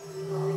Oh.